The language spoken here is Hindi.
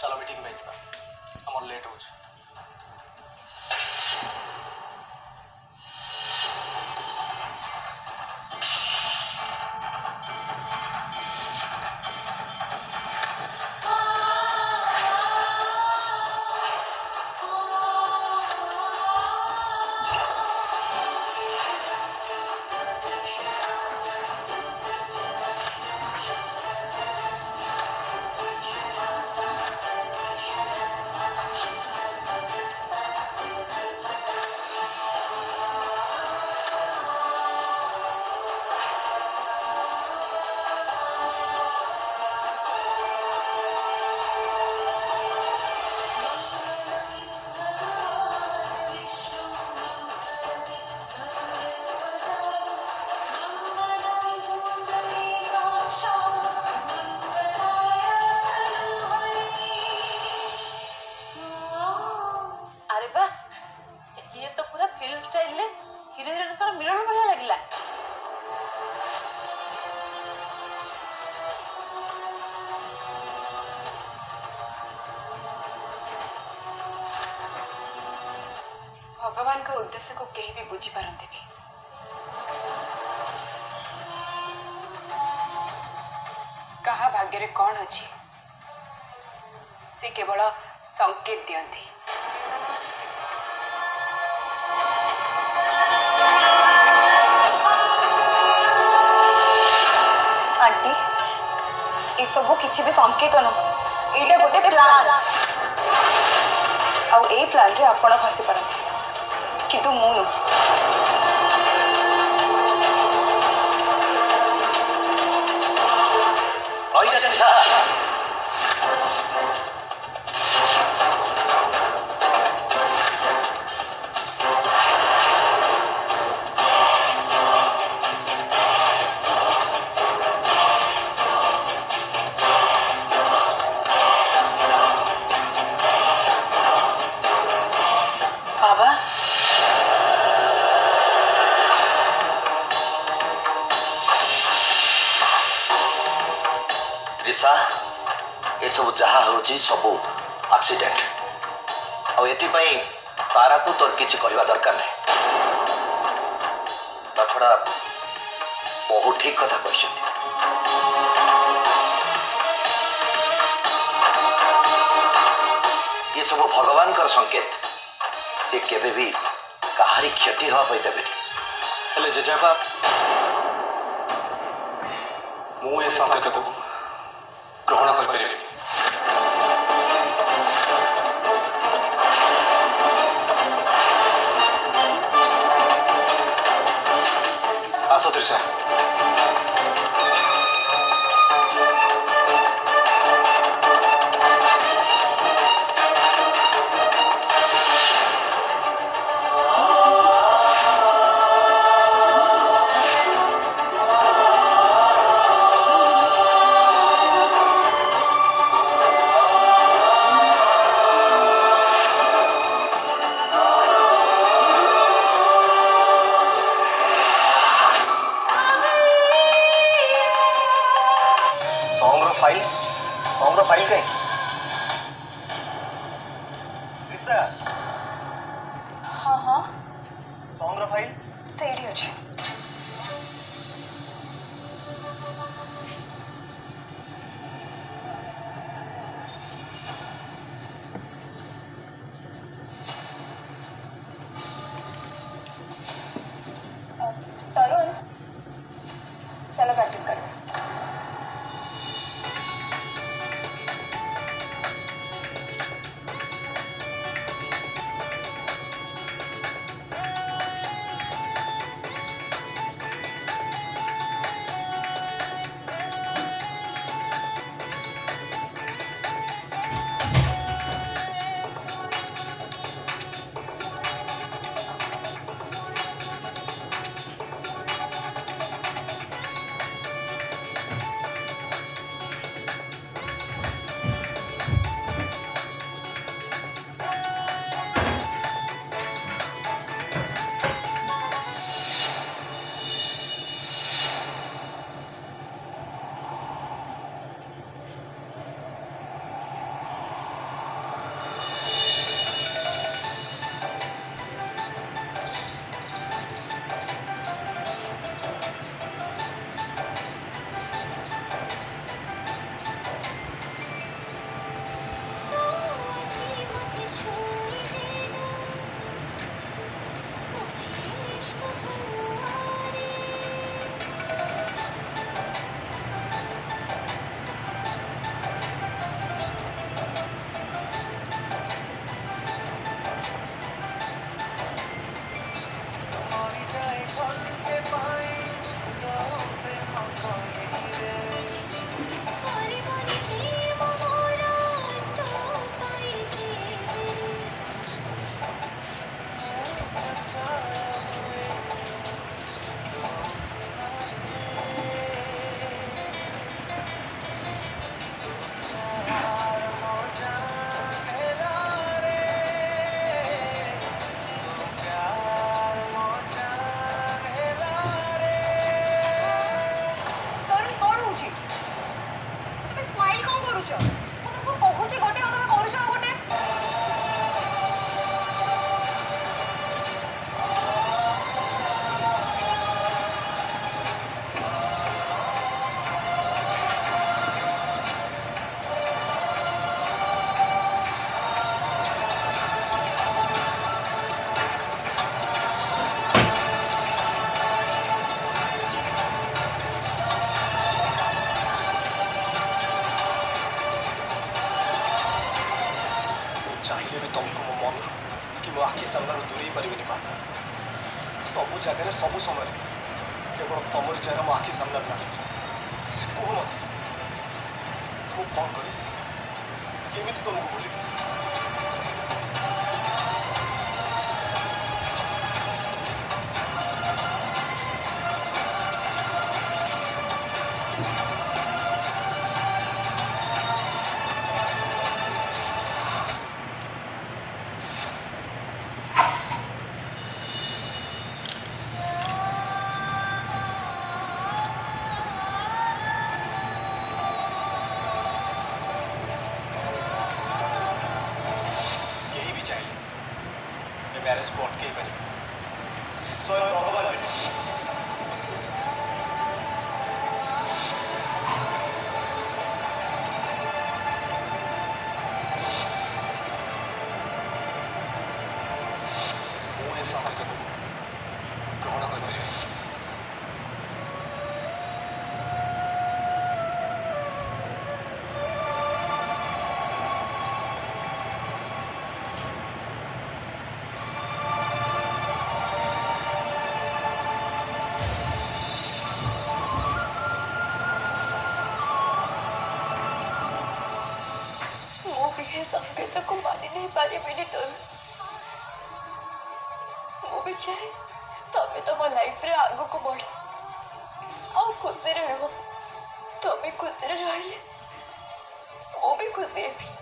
चलो मीटिंग भेजना हम और लेट हो जाए ବାପା ଇଏ ତ ପୁରା ଫିଲ୍ମ ଷ୍ଟାଇଲରେ ହିରୋ ହିରୋଇନଙ୍କର ମିଳନ ଭଳିଆ ଲାଗିଲା ଭଗବାନଙ୍କ ଉଦ୍ଦେଶ୍ୟକୁ କେହି ବି ବୁଝିପାରନ୍ତିନି କାହା ଭାଗ୍ୟରେ କ'ଣ ଅଛି ସେ କେବଳ ସଙ୍କେତ ଦିଅନ୍ତି सगळ भी संकेत नऊ ए प्लॅन आसी पार कुठे मु निशा ये सब जहा हो सब आक्सीडेट आई तारा को तोर किसी कह दरकार नहीं छड़ा बहुत ठीक कथा कह ये सब भगवान कर संकेत सी के कहारी क्षति हाँपी देवे जेजेपा मुकेत को Asıl Trisha. फाइल कांग्रो तो फाइल कहीं हाँ हाँ कांग्रो तो फाइल सही है ପଚାରିବେ ତମକୁ ମୋ ମନ କି ମୋ ଆଖି ସାମ୍ନାରୁ ଦୂରେଇ ପାରିବିନି ମା ସବୁ ଜାଗାରେ ସବୁ ସମୟରେ କେବଳ ତମରି ଚେହେରା ମୋ ଆଖି ସାମ୍ନାରେ ନାଚୁଛି କୁହ ମୋତେ ମୁଁ କ'ଣ କରିବି କେମିତି ତମକୁ ଭୁଲିବି स्पॉट के करीब सोएब भगवान 応援されてる ये समय तक को मान ही नहीं पारी मेरी तुम ମୁଁ ବି ଚାହେଁ ତମେ ତମ ଲାଇଫରେ ଆଗକୁ ବଢ଼ ଆଉ ଖୁସିରେ ରୁହ ତମେ ଖୁସିରେ ରହିଲେ ମୁଁ ବି ଖୁସି ହେବି